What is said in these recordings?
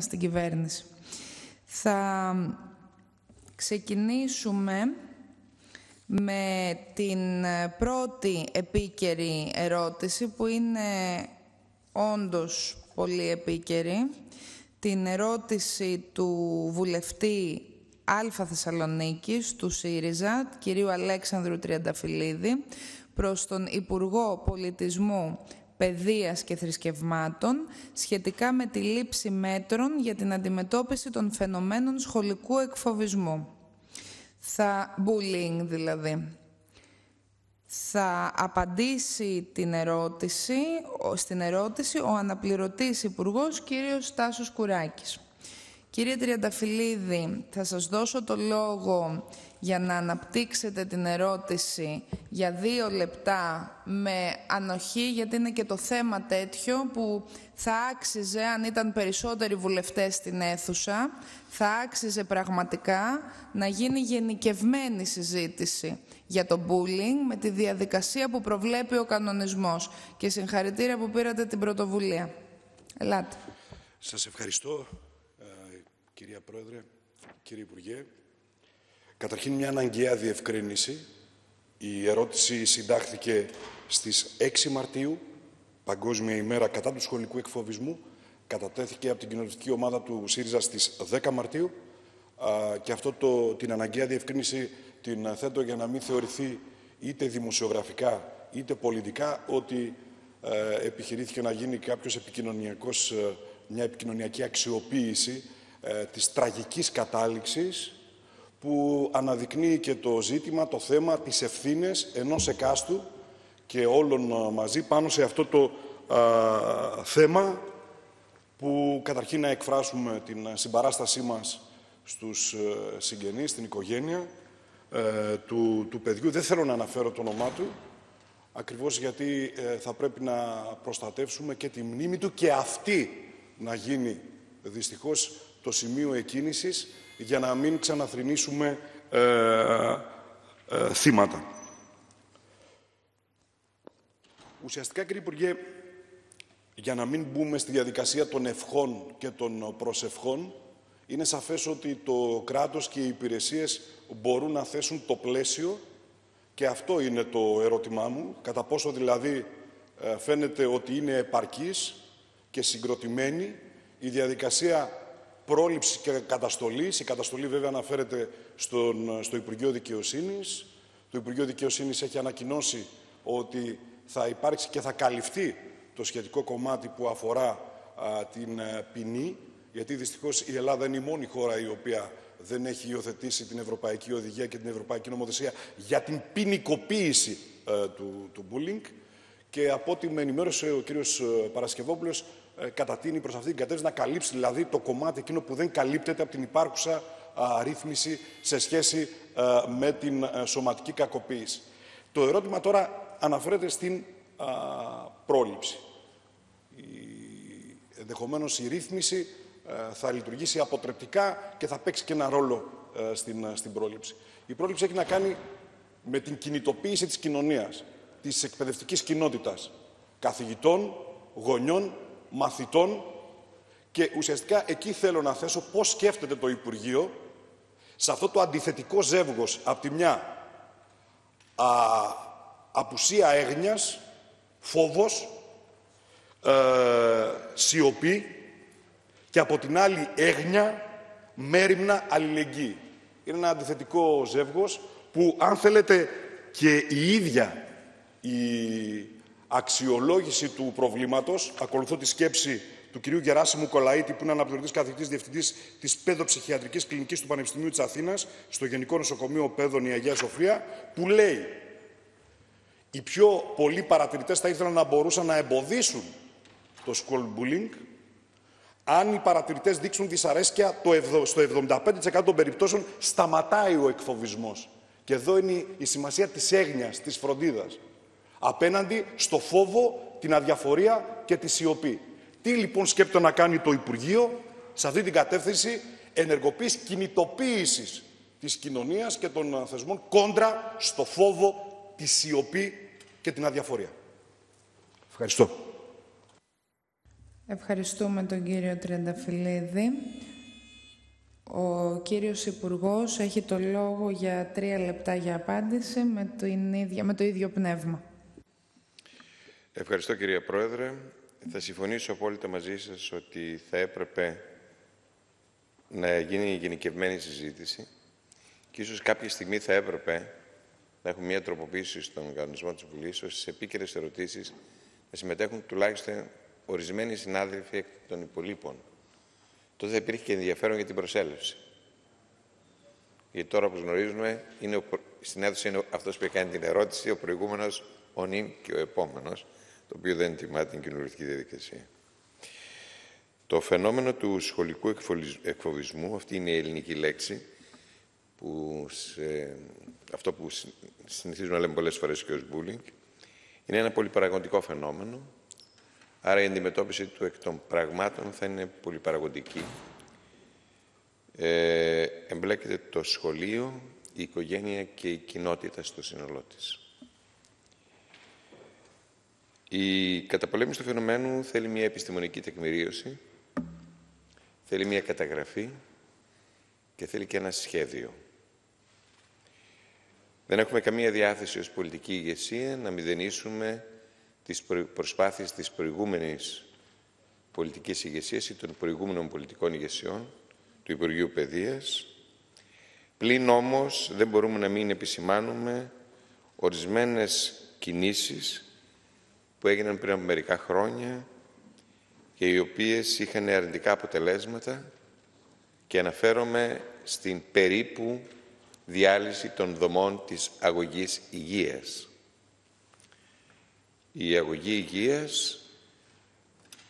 στην κυβέρνηση. Θα ξεκινήσουμε με την πρώτη επίκαιρη ερώτηση που είναι όντως πολύ επίκαιρη. Την ερώτηση του βουλευτή Α Θεσσαλονίκης, του ΣΥΡΙΖΑ, κυρίου Αλέξανδρου Τριανταφυλλίδη, προς τον Υπουργό Πολιτισμού Παιδείας και Θρησκευμάτων σχετικά με τη λήψη μέτρων για την αντιμετώπιση των φαινομένων σχολικού εκφοβισμού. Θα, bullying δηλαδή. Θα απαντήσει την ερώτηση, στην ερώτηση ο αναπληρωτής Υπουργός κύριος Τάσος Κουράκης. Κύριε Τριανταφυλλίδη, θα σας δώσω το λόγο για να αναπτύξετε την ερώτηση για δύο λεπτά με ανοχή, γιατί είναι και το θέμα τέτοιο που θα άξιζε, αν ήταν περισσότεροι βουλευτές στην αίθουσα, θα άξιζε πραγματικά να γίνει γενικευμένη συζήτηση για το bullying με τη διαδικασία που προβλέπει ο κανονισμός. Και συγχαρητήρια που πήρατε την πρωτοβουλία. Ελάτε. Σας ευχαριστώ, ε, κυρία Πρόεδρε, κύριε Υπουργέ. Καταρχήν μια αναγκαία διευκρίνηση. Η ερώτηση συντάχθηκε στις 6 Μαρτίου, Παγκόσμια ημέρα κατά του σχολικού εκφοβισμού. Κατατέθηκε από την κοινωνιστική ομάδα του ΣΥΡΙΖΑ στις 10 Μαρτίου. Και αυτό το, την αναγκαία διευκρίνηση την θέτω για να μην θεωρηθεί είτε δημοσιογραφικά είτε πολιτικά ότι ε, επιχειρήθηκε να γίνει κάποιος επικοινωνιακός, ε, μια επικοινωνιακή αξιοποίηση ε, της τραγικής κατάληξης που αναδεικνύει και το ζήτημα, το θέμα, τις ευθύνες ενός εκάστου και όλων ε, μαζί πάνω σε αυτό το θέμα που καταρχήν να εκφράσουμε την συμπαράστασή μας στους ε, συγγενείς, στην οικογένεια ε, του, του παιδιού. Δεν θέλω να αναφέρω το όνομά του, ακριβώς γιατί θα πρέπει να προστατεύσουμε και τη μνήμη του και αυτή να γίνει δυστυχώς το σημείο εκκίνησης για να μην ξαναθρηνήσουμε ε, ε, θύματα. Ουσιαστικά, κύριε Υπουργέ, για να μην μπούμε στη διαδικασία των ευχών και των προσευχών, είναι σαφές ότι το κράτος και οι υπηρεσίες μπορούν να θέσουν το πλαίσιο και αυτό είναι το ερώτημά μου, κατά πόσο δηλαδή ε, φαίνεται ότι είναι επαρκής και συγκροτημένη η διαδικασία πρόληψη και καταστολή. Η καταστολή βέβαια αναφέρεται στον, στο Υπουργείο Δικαιοσύνης. Το Υπουργείο Δικαιοσύνης έχει ανακοινώσει ότι θα υπάρξει και θα καλυφθεί το σχετικό κομμάτι που αφορά την α, ε, ποινή, γιατί δυστυχώς η Ελλάδα είναι η μόνη χώρα η οποία δεν έχει υιοθετήσει την Ευρωπαϊκή Οδηγία και την Ευρωπαϊκή Νομοθεσία για την ποινικοποίηση ε, του, του bullying. Και από ό,τι με ενημέρωσε ο κύριος ε, Παρασκευόπουλος, ε, κατατείνει προς αυτή την κατεύθυνση να καλύψει δηλαδή το κομμάτι εκείνο που δεν καλύπτεται από την υπάρχουσα ρύθμιση σε σχέση με την σωματική κακοποίηση. Το ερώτημα τώρα αναφέρεται στην πρόληψη. Η, ενδεχομένως η ρύθμιση θα λειτουργήσει αποτρεπτικά και θα παίξει και ένα ρόλο στην, στην πρόληψη. Η πρόληψη έχει να κάνει με την κινητοποίηση της κοινωνίας, της εκπαιδευτικής κοινότητας, καθηγητών, γονιών μαθητών και ουσιαστικά εκεί θέλω να θέσω πώς σκέφτεται το Υπουργείο σε αυτό το αντιθετικό ζεύγος από τη μια α, απουσία έγνοιας, φόβος, ε, σιωπή και από την άλλη έγνοια, μέρημνα, αλληλεγγύη. Είναι ένα αντιθετικό ζεύγος που αν θέλετε και η ίδια η αξιολόγηση του προβλήματος, ακολουθώ τη σκέψη του κυρίου Γεράσιμου Κολαΐτη, που είναι αναπληρωτής καθηγητής διευθυντής της παιδοψυχιατρικής κλινικής του Πανεπιστημίου της Αθήνας, στο Γενικό Νοσοκομείο Παιδών η Αγία Σοφία, που λέει οι πιο πολλοί παρατηρητές θα ήθελαν να μπορούσαν να εμποδίσουν το school bullying. Αν οι παρατηρητές δείξουν δυσαρέσκεια, το στο 75% των περιπτώσεων σταματάει ο εκφοβισμός. Και εδώ είναι η σημασία της έγνοιας, της φροντίδας απέναντι στο φόβο, την αδιαφορία και τη σιωπή. Τι λοιπόν σκέπτεται να κάνει το Υπουργείο σε αυτή την κατεύθυνση ενεργοποίησης κινητοποίησης της κοινωνίας και των θεσμών κόντρα στο φόβο, τη σιωπή και την αδιαφορία. Ευχαριστώ. Ευχαριστούμε τον κύριο Τριανταφυλλίδη. Ο κύριος Υπουργός έχει το λόγο για τρία λεπτά για απάντηση με, ίδια, με το ίδιο πνεύμα. Ευχαριστώ κυρία Πρόεδρε. Θα συμφωνήσω απόλυτα μαζί σας ότι θα έπρεπε να γίνει γενικευμένη συζήτηση και ίσως κάποια στιγμή θα έπρεπε να έχουμε μια τροποποίηση στον κανονισμό της Βουλής, ώστε στις επίκαιρες ερωτήσεις να συμμετέχουν τουλάχιστον ορισμένοι συνάδελφοι εκ των υπολείπων. Τότε θα υπήρχε και ενδιαφέρον για την προσέλευση. Γιατί τώρα, όπως γνωρίζουμε, είναι ο, στην αίθουσα είναι αυτός που έκανε την ερώτηση, ο προηγούμενος, ο νυν και ο επόμενος, το οποίο δεν τιμά την κοινωνική διαδικασία. Το φαινόμενο του σχολικού εκφοβισμού, αυτή είναι η ελληνική λέξη, που σε, αυτό που συνηθίζουμε να λέμε πολλές φορές και ως bullying, είναι ένα πολυπαραγωγικό φαινόμενο, άρα η αντιμετώπιση του εκ των πραγμάτων θα είναι πολυπαραγωγική. Ε, εμπλέκεται το σχολείο, η οικογένεια και η κοινότητα στο σύνολό της. Η καταπολέμηση του φαινομένου θέλει μια επιστημονική τεκμηρίωση, θέλει μια καταγραφή και θέλει και ένα σχέδιο. Δεν έχουμε καμία διάθεση ως πολιτική ηγεσία να μηδενίσουμε τις προσπάθειες της προηγούμενης πολιτικής ηγεσίας ή των προηγούμενων πολιτικών ηγεσιών του Υπουργείου Παιδείας. Πλην όμως δεν μπορούμε να μην επισημάνουμε ορισμένες κινήσεις που έγιναν πριν από μερικά χρόνια και οι οποίες είχαν αρνητικά αποτελέσματα και αναφέρομαι στην περίπου διάλυση των δομών της αγωγής υγείας. Η αγωγή υγείας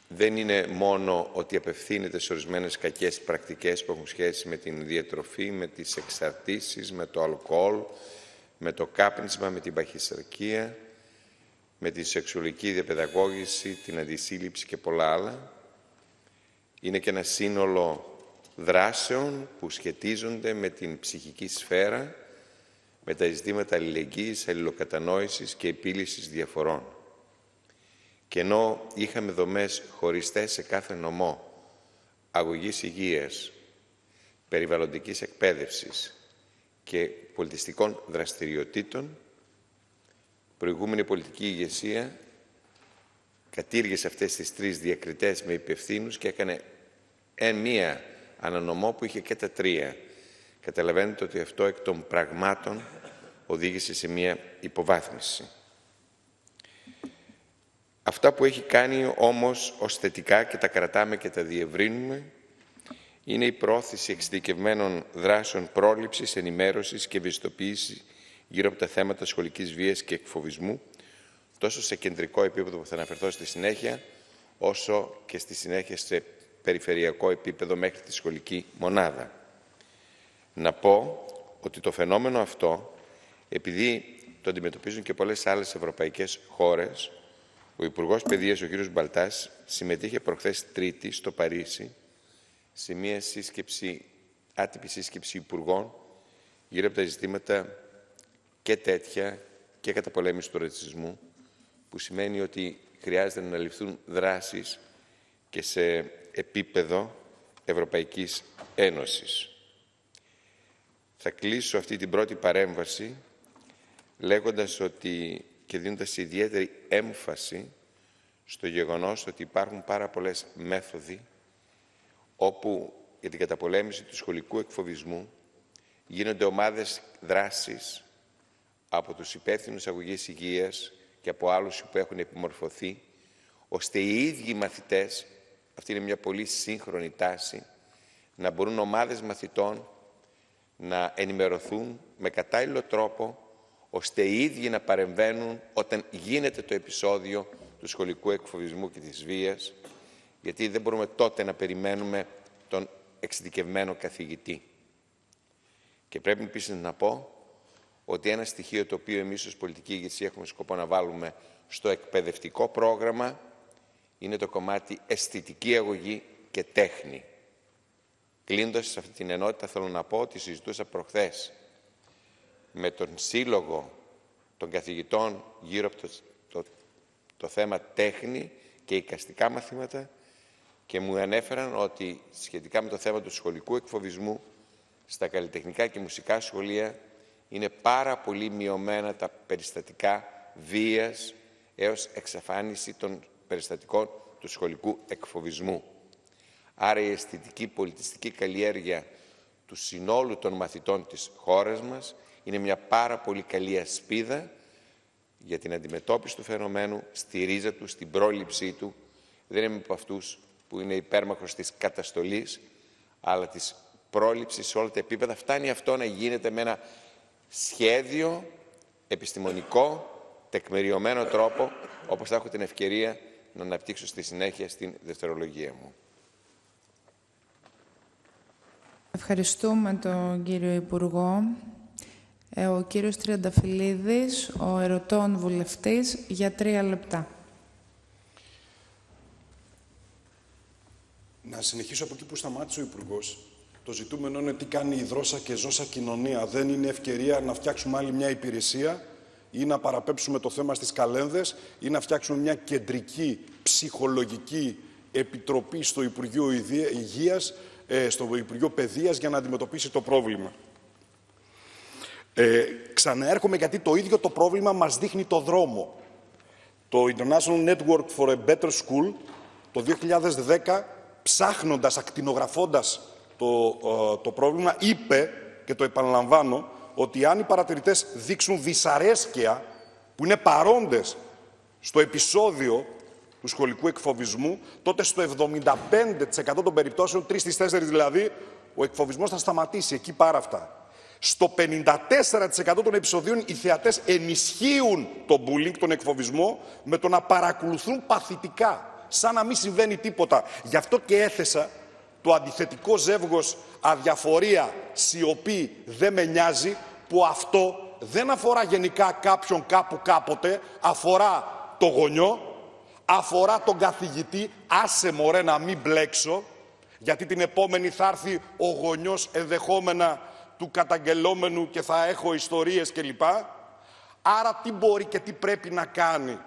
δεν είναι μόνο ότι απευθύνεται σε ορισμένες κακές πρακτικές που έχουν σχέση με την διατροφή, με τις εξαρτήσεις, με το αλκοόλ, με το κάπνισμα, με την παχυσαρκία, με τη σεξουαλική διαπαιδαγώγηση, την αντισύλληψη και πολλά άλλα. Είναι και ένα σύνολο δράσεων που σχετίζονται με την ψυχική σφαίρα, με τα ζητήματα αλληλεγγύης, αλληλοκατανόησης και επίλυσης διαφορών. Και ενώ είχαμε δομές χωριστές σε κάθε νομό, αγωγής υγείας, περιβαλλοντικής εκπαίδευσης και πολιτιστικών δραστηριοτήτων, προηγούμενη πολιτική ηγεσία κατήργησε αυτές τις τρεις διακριτές με υπευθύνους και έκανε εν μία ανανομό που είχε και τα τρία. Καταλαβαίνετε ότι αυτό εκ των πραγμάτων οδήγησε σε μία υποβάθμιση. Αυτά που έχει κάνει όμως ως θετικά και τα κρατάμε και τα διευρύνουμε είναι η πρόθεση εξειδικευμένων δράσεων πρόληψης, ενημέρωσης και ευαισθητοποίησης γύρω από τα θέματα σχολικής βίας και εκφοβισμού, τόσο σε κεντρικό επίπεδο που θα αναφερθώ στη συνέχεια, όσο και στη συνέχεια σε περιφερειακό επίπεδο μέχρι τη σχολική μονάδα. Να πω ότι το φαινόμενο αυτό, επειδή το αντιμετωπίζουν και πολλές άλλες ευρωπαϊκές χώρες, ο Υπουργός Παιδείας, ο κ. Μπαλτάς, συμμετείχε προχθές Τρίτη στο Παρίσι σε μια σύσκεψη, άτυπη σύσκεψη υπουργών γύρω από τα ζητήματα και τέτοια και καταπολέμηση του ρατσισμού, που σημαίνει ότι χρειάζεται να αναλυφθούν δράσεις και σε επίπεδο Ευρωπαϊκής Ένωσης. Θα κλείσω αυτή την πρώτη παρέμβαση λέγοντας ότι και δίνοντας ιδιαίτερη έμφαση στο γεγονός ότι υπάρχουν πάρα πολλές μέθοδοι όπου για την καταπολέμηση του σχολικού εκφοβισμού γίνονται ομάδες δράσης από τους υπεύθυνους αγωγής υγείας και από άλλους που έχουν επιμορφωθεί, ώστε οι ίδιοι μαθητές αυτή είναι μια πολύ σύγχρονη τάση, να μπορούν ομάδες μαθητών να ενημερωθούν με κατάλληλο τρόπο, ώστε οι ίδιοι να παρεμβαίνουν όταν γίνεται το επεισόδιο του σχολικού εκφοβισμού και της βίας, γιατί δεν μπορούμε τότε να περιμένουμε τον εξειδικευμένο καθηγητή. Και πρέπει επίσης να πω ότι ένα στοιχείο το οποίο εμείς ως πολιτική ηγεσία έχουμε σκοπό να βάλουμε στο εκπαιδευτικό πρόγραμμα είναι το κομμάτι αισθητική αγωγή και τέχνη. Κλείνοντας σε αυτή την ενότητα θέλω να πω ότι συζητούσα προχθές με τον σύλλογο των καθηγητών γύρω από το, το, θέμα τέχνη και οικαστικά μαθήματα και μου ανέφεραν ότι σχετικά με το θέμα του σχολικού εκφοβισμού στα καλλιτεχνικά και μουσικά σχολεία είναι πάρα πολύ μειωμένα τα περιστατικά βίας έως εξαφάνιση των περιστατικών του σχολικού εκφοβισμού. Άρα η αισθητική πολιτιστική καλλιέργεια του συνόλου των μαθητών της χώρας μας είναι μια πάρα πολύ καλή ασπίδα για την αντιμετώπιση του φαινομένου, στη ρίζα του, στην πρόληψή του. Δεν είμαι από αυτούς που είναι υπέρμαχος της καταστολής, αλλά της πρόληψης σε όλα τα επίπεδα. Φτάνει αυτό να γίνεται με ένα σχέδιο επιστημονικό, τεκμηριωμένο τρόπο, όπως θα έχω την ευκαιρία να αναπτύξω στη συνέχεια στην δευτερολογία μου. Ευχαριστούμε τον κύριο Υπουργό. Ε, ο κύριος Τριανταφυλλίδης, ο ερωτών βουλευτής, για τρία λεπτά. Να συνεχίσω από εκεί που σταμάτησε ο Υπουργός. Το ζητούμενο είναι τι κάνει η δρόσα και ζώσα κοινωνία. Δεν είναι ευκαιρία να φτιάξουμε άλλη μια υπηρεσία ή να παραπέψουμε το θέμα στις καλένδες ή να φτιάξουμε μια κεντρική ψυχολογική επιτροπή στο Υπουργείο Υγείας, ε, στο Υπουργείο Παιδείας για να αντιμετωπίσει το πρόβλημα. Ε, ξαναέρχομαι γιατί το ίδιο το πρόβλημα μας δείχνει το δρόμο. Το International Network for a Better School το 2010 ψάχνοντας, ακτινογραφώντας το, ε, το πρόβλημα είπε και το επαναλαμβάνω ότι αν οι παρατηρητές δείξουν δυσαρέσκεια που είναι παρόντες στο επεισόδιο του σχολικού εκφοβισμού, τότε στο 75% των περιπτώσεων, 3 στις 4 δηλαδή, ο εκφοβισμός θα σταματήσει εκεί πάρα αυτά. Στο 54% των επεισοδίων οι θεατές ενισχύουν το bullying, τον εκφοβισμό, με το να παρακολουθούν παθητικά, σαν να μην συμβαίνει τίποτα. Γι' αυτό και έθεσα το αντιθετικό ζεύγος αδιαφορία, σιωπή, δεν με νοιάζει, που αυτό δεν αφορά γενικά κάποιον κάπου κάποτε, αφορά το γονιό, αφορά τον καθηγητή, άσε μωρέ να μην μπλέξω, γιατί την επόμενη θα έρθει ο γονιός ενδεχόμενα του καταγγελόμενου και θα έχω ιστορίες κλπ. Άρα τι μπορεί και τι πρέπει να κάνει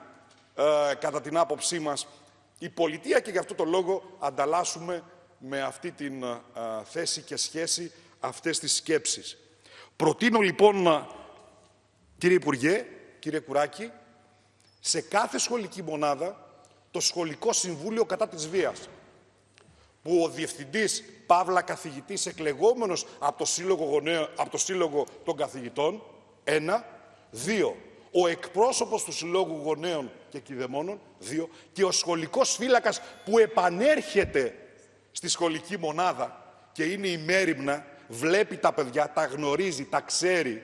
ε, κατά την άποψή μας η πολιτεία και γι' αυτό το λόγο ανταλλάσσουμε με αυτή την ε, θέση και σχέση αυτές τις σκέψεις. Προτείνω λοιπόν, ε, κύριε Υπουργέ, κύριε Κουράκη, σε κάθε σχολική μονάδα το σχολικό συμβούλιο κατά της βίας που ο διευθυντής Παύλα καθηγητής εκλεγόμενος από το Σύλλογο, Γονέων, από το Σύλλογο των Καθηγητών, ένα. Δύο, ο εκπρόσωπος του Συλλόγου Γονέων και Κηδεμόνων, δύο. Και ο σχολικός φύλακας που επανέρχεται στη σχολική μονάδα και είναι η μέρημνα, βλέπει τα παιδιά, τα γνωρίζει, τα ξέρει,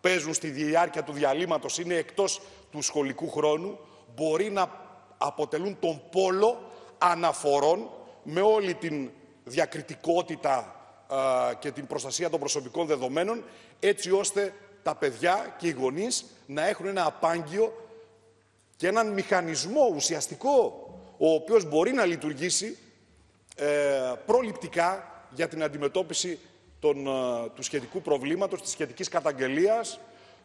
παίζουν στη διάρκεια του διαλύματος, είναι εκτός του σχολικού χρόνου, μπορεί να αποτελούν τον πόλο αναφορών με όλη την διακριτικότητα και την προστασία των προσωπικών δεδομένων, έτσι ώστε τα παιδιά και οι γονείς να έχουν ένα απάγγιο και έναν μηχανισμό ουσιαστικό, ο οποίος μπορεί να λειτουργήσει ε, προληπτικά για την αντιμετώπιση των, του σχετικού προβλήματος, της σχετικής καταγγελίας,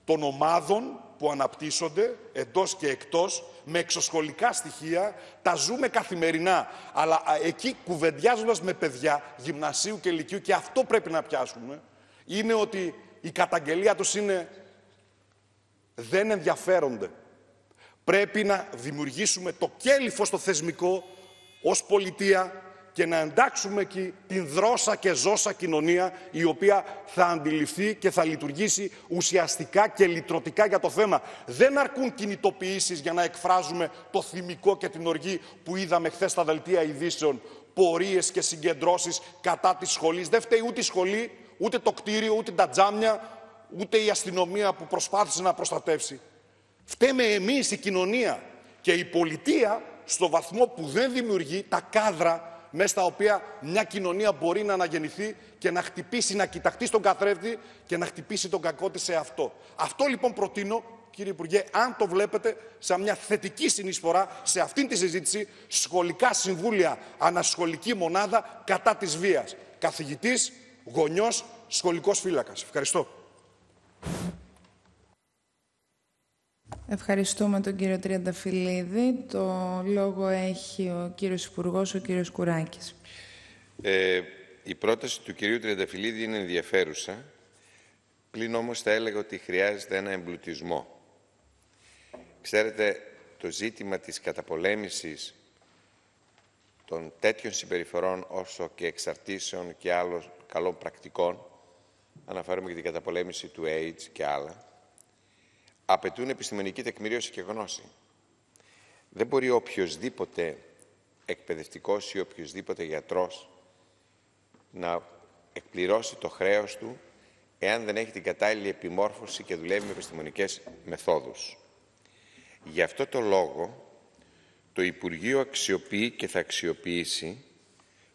των ομάδων που αναπτύσσονται εντός και εκτός με εξωσχολικά στοιχεία, τα ζούμε καθημερινά. Αλλά εκεί κουβεντιάζοντας με παιδιά γυμνασίου και λυκείου και αυτό πρέπει να πιάσουμε, είναι ότι η καταγγελία τους είναι δεν ενδιαφέρονται. Πρέπει να δημιουργήσουμε το κέλυφο στο θεσμικό ως πολιτεία και να εντάξουμε εκεί την δρόσα και ζώσα κοινωνία η οποία θα αντιληφθεί και θα λειτουργήσει ουσιαστικά και λυτρωτικά για το θέμα. Δεν αρκούν κινητοποιήσεις για να εκφράζουμε το θυμικό και την οργή που είδαμε χθες στα δελτία ειδήσεων, πορείες και συγκεντρώσεις κατά της σχολής. Δεν φταίει ούτε η σχολή, ούτε το κτίριο, ούτε τα τζάμια, ούτε η αστυνομία που προσπάθησε να προστατεύσει. Φταίμε εμείς η κοινωνία και η πολιτεία στο βαθμό που δεν δημιουργεί τα κάδρα μέσα στα οποία μια κοινωνία μπορεί να αναγεννηθεί και να χτυπήσει, να κοιταχτεί στον καθρέφτη και να χτυπήσει τον κακό της σε αυτό. Αυτό λοιπόν προτείνω, κύριε Υπουργέ, αν το βλέπετε, σαν μια θετική συνεισφορά σε αυτήν τη συζήτηση, σχολικά συμβούλια, ανασχολική μονάδα κατά της βίας. Καθηγητής, γονιός, σχολικός φύλακας. Ευχαριστώ. Ευχαριστούμε τον κύριο Τριανταφυλλίδη. Το λόγο έχει ο κύριος Υπουργός, ο κύριος Κουράκης. Ε, η πρόταση του κυρίου Τριανταφυλλίδη είναι ενδιαφέρουσα, πλην όμως θα έλεγα ότι χρειάζεται ένα εμπλουτισμό. Ξέρετε, το ζήτημα της καταπολέμησης των τέτοιων συμπεριφορών όσο και εξαρτήσεων και άλλων καλών πρακτικών, αναφέρομαι και την καταπολέμηση του AIDS και άλλα, απαιτούν επιστημονική τεκμηρίωση και γνώση. Δεν μπορεί οποιοδήποτε εκπαιδευτικός ή οποιοδήποτε γιατρός να εκπληρώσει το χρέος του εάν δεν έχει την κατάλληλη επιμόρφωση και δουλεύει με επιστημονικές μεθόδους. Γι' αυτό το λόγο το Υπουργείο αξιοποιεί και θα αξιοποιήσει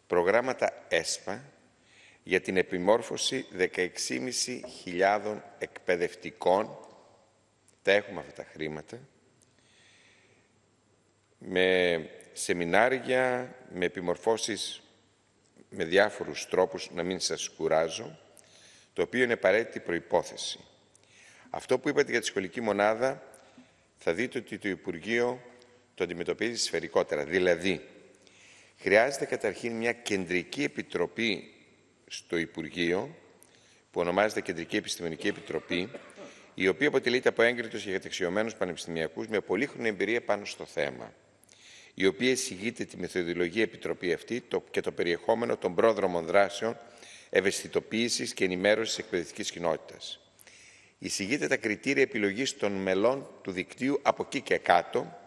προγράμματα ΕΣΠΑ για την επιμόρφωση 16.500 εκπαιδευτικών, τα έχουμε αυτά τα χρήματα, με σεμινάρια, με επιμορφώσεις με διάφορους τρόπους, να μην σας κουράζω, το οποίο είναι απαραίτητη προϋπόθεση. Αυτό που είπατε για τη σχολική μονάδα, θα δείτε ότι το Υπουργείο το αντιμετωπίζει σφαιρικότερα. Δηλαδή, χρειάζεται καταρχήν μια κεντρική επιτροπή στο Υπουργείο, που ονομάζεται Κεντρική Επιστημονική Επιτροπή, η οποία αποτελείται από έγκριτους και κατεξιωμένους πανεπιστημιακούς με πολύχρονη εμπειρία πάνω στο θέμα, η οποία εισηγείται τη μεθοδολογία επιτροπή αυτή και το περιεχόμενο των πρόδρομων δράσεων ευαισθητοποίησης και ενημέρωσης εκπαιδευτικής κοινότητας. Εισηγείται τα κριτήρια επιλογής των μελών του δικτύου από εκεί και κάτω,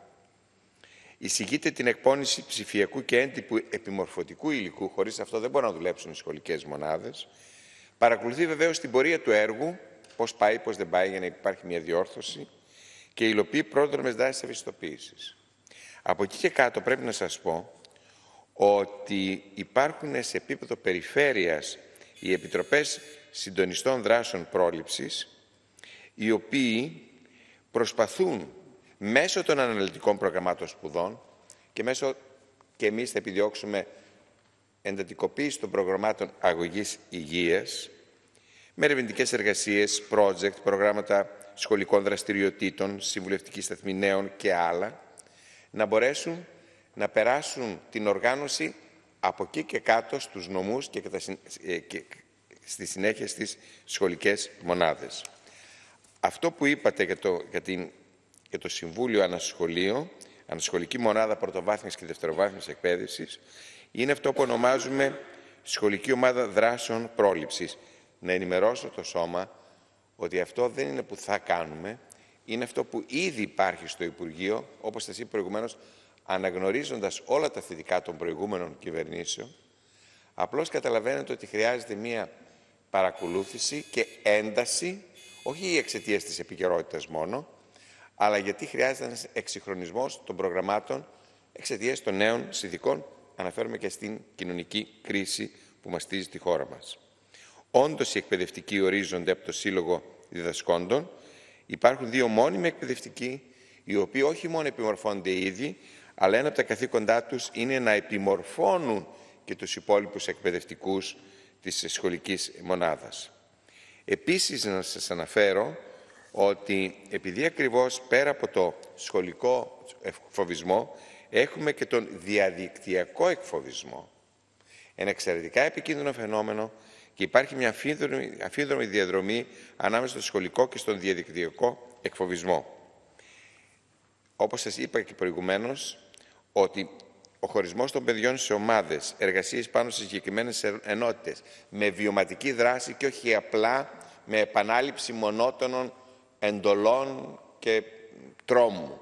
εισηγείται την εκπόνηση ψηφιακού και έντυπου επιμορφωτικού υλικού, χωρίς αυτό δεν μπορούν να δουλέψουν οι σχολικές μονάδες, παρακολουθεί βεβαίως την πορεία του έργου, πώς πάει, πώς δεν πάει, για να υπάρχει μια διόρθωση και υλοποιεί πρόδρομες δράσεις ευαισθητοποίησης. Από εκεί και κάτω πρέπει να σας πω ότι υπάρχουν σε επίπεδο περιφέρειας οι επιτροπές συντονιστών δράσεων πρόληψης, οι οποίοι προσπαθούν μέσω των αναλυτικών προγραμμάτων σπουδών και μέσω και εμείς θα επιδιώξουμε εντατικοποίηση των προγραμμάτων αγωγής υγείας, με ερευνητικές εργασίες, project, προγράμματα σχολικών δραστηριοτήτων, συμβουλευτική σταθμή νέων και άλλα, να μπορέσουν να περάσουν την οργάνωση από εκεί και κάτω στους νομούς και, ε, και στη συνέχεια στις σχολικές μονάδες. Αυτό που είπατε για το, για την, για το Συμβούλιο Ανασχολείο, Ανασχολική Μονάδα Πρωτοβάθμιας και Δευτεροβάθμιας Εκπαίδευσης, είναι αυτό που ονομάζουμε Σχολική Ομάδα Δράσεων Πρόληψης. Να ενημερώσω το Σώμα ότι αυτό δεν είναι που θα κάνουμε, είναι αυτό που ήδη υπάρχει στο Υπουργείο, όπως σας είπα προηγουμένως, αναγνωρίζοντας όλα τα θετικά των προηγούμενων κυβερνήσεων, απλώς καταλαβαίνετε ότι χρειάζεται μία παρακολούθηση και ένταση, όχι εξαιτία της επικαιρότητας μόνο, αλλά γιατί χρειάζεται ένας εξυγχρονισμός των προγραμμάτων εξαιτίας των νέων συνδικών, αναφέρομαι και στην κοινωνική κρίση που μαστίζει τη χώρα μας. Όντως οι εκπαιδευτικοί ορίζονται από το Σύλλογο Διδασκόντων. Υπάρχουν δύο μόνιμοι εκπαιδευτικοί, οι οποίοι όχι μόνο επιμορφώνται οι ίδιοι, αλλά ένα από τα καθήκοντά τους είναι να επιμορφώνουν και τους υπόλοιπους εκπαιδευτικούς της σχολικής μονάδας. Επίσης, να σας αναφέρω ότι επειδή ακριβώς πέρα από το σχολικό εκφοβισμό έχουμε και τον διαδικτυακό εκφοβισμό. Ένα εξαιρετικά επικίνδυνο φαινόμενο και υπάρχει μια αφίδρομη διαδρομή ανάμεσα στο σχολικό και στον διαδικτυακό εκφοβισμό. Όπως σας είπα και προηγουμένως, ότι ο χωρισμός των παιδιών σε ομάδες, εργασίες πάνω σε συγκεκριμένες ενότητες, με βιωματική δράση και όχι απλά με επανάληψη μονότονων εντολών και τρόμου.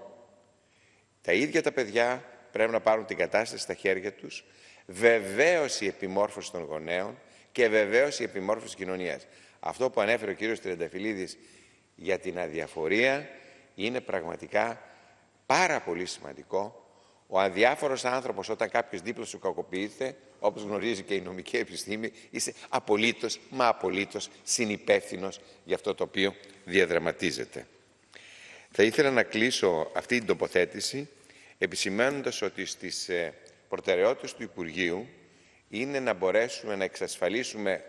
Τα ίδια τα παιδιά πρέπει να πάρουν την κατάσταση στα χέρια τους, βεβαίως η επιμόρφωση των γονέων και βεβαίως η επιμόρφωση της κοινωνίας. Αυτό που ανέφερε ο κύριος Τριανταφυλλίδης για την αδιαφορία είναι πραγματικά πάρα πολύ σημαντικό ο αδιάφορος άνθρωπος όταν κάποιος δίπλα σου κακοποιείται, όπως γνωρίζει και η νομική επιστήμη, είσαι απολύτως, μα απολύτως συνυπεύθυνος για αυτό το οποίο διαδραματίζεται. Θα ήθελα να κλείσω αυτή την τοποθέτηση επισημαίνοντας ότι στις ε, προτεραιότητες του Υπουργείου είναι να μπορέσουμε να εξασφαλίσουμε,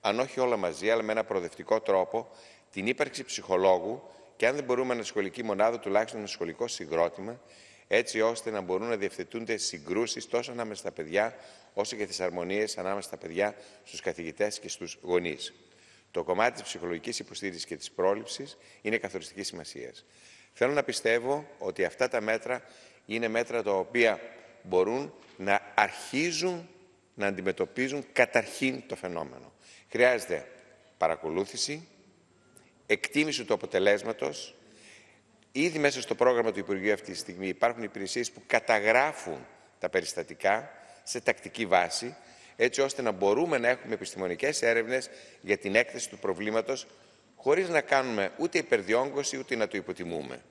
αν όχι όλα μαζί, αλλά με ένα προοδευτικό τρόπο, την ύπαρξη ψυχολόγου και αν δεν μπορούμε ένα σχολική μονάδα, τουλάχιστον ένα σχολικό συγκρότημα, έτσι ώστε να μπορούν να διευθετούνται συγκρούσεις τόσο ανάμεσα στα παιδιά, όσο και τις αρμονίες ανάμεσα στα παιδιά, στους καθηγητές και στους γονείς. Το κομμάτι της ψυχολογικής υποστήριξης και της πρόληψης είναι καθοριστικής σημασίας. Θέλω να πιστεύω ότι αυτά τα μέτρα είναι μέτρα τα οποία μπορούν να αρχίζουν να αντιμετωπίζουν καταρχήν το φαινόμενο. Χρειάζεται παρακολούθηση, εκτίμηση του αποτελέσματος. Ήδη μέσα στο πρόγραμμα του Υπουργείου αυτή τη στιγμή υπάρχουν υπηρεσίες που καταγράφουν τα περιστατικά σε τακτική βάση, έτσι ώστε να μπορούμε να έχουμε επιστημονικές έρευνες για την έκθεση του προβλήματος, χωρίς να κάνουμε ούτε υπερδιόγκωση, ούτε να το υποτιμούμε.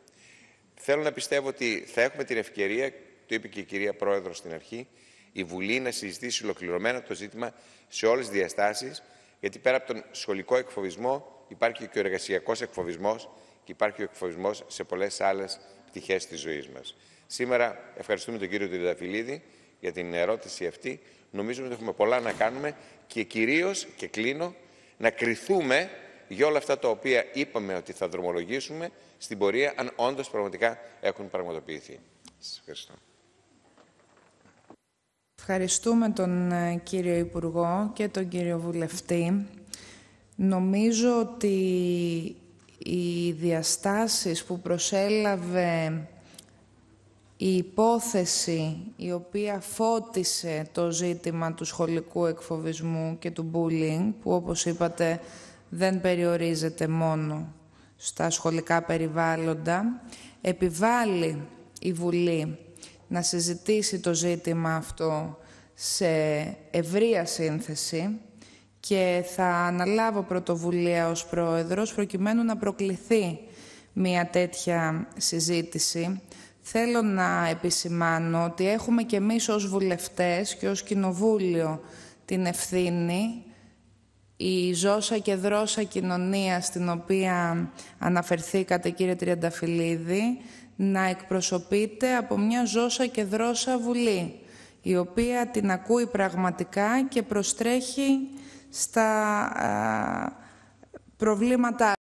Θέλω να πιστεύω ότι θα έχουμε την ευκαιρία, το είπε και η κυρία Πρόεδρος στην αρχή, η Βουλή να συζητήσει ολοκληρωμένα το ζήτημα σε όλες τις διαστάσεις, γιατί πέρα από τον σχολικό εκφοβισμό υπάρχει και ο εργασιακός εκφοβισμός και υπάρχει ο εκφοβισμός σε πολλές άλλες πτυχές της ζωής μας. Σήμερα ευχαριστούμε τον κύριο Τριανταφυλλίδη για την ερώτηση αυτή. Νομίζουμε ότι έχουμε πολλά να κάνουμε και κυρίως, και κλείνω, να κριθούμε για όλα αυτά τα οποία είπαμε ότι θα δρομολογήσουμε στην πορεία, αν όντως πραγματικά έχουν πραγματοποιηθεί. Σας ευχαριστώ. Ευχαριστούμε τον ε, κύριο Υπουργό και τον κύριο Βουλευτή. Νομίζω ότι οι διαστάσεις που προσέλαβε η υπόθεση η οποία φώτισε το ζήτημα του σχολικού εκφοβισμού και του bullying, που όπως είπατε δεν περιορίζεται μόνο στα σχολικά περιβάλλοντα, επιβάλλει η Βουλή να συζητήσει το ζήτημα αυτό σε ευρεία σύνθεση και θα αναλάβω πρωτοβουλία ως Πρόεδρος προκειμένου να προκληθεί μια τέτοια συζήτηση. Θέλω να επισημάνω ότι έχουμε και εμείς ως βουλευτές και ως Κοινοβούλιο την ευθύνη η ζώσα και δρώσα κοινωνίας στην οποία αναφερθήκατε κύριε Τριανταφυλλίδη να εκπροσωπείται από μια ζώσα και δρώσα βουλή η οποία την ακούει πραγματικά και προστρέχει στα προβλήματά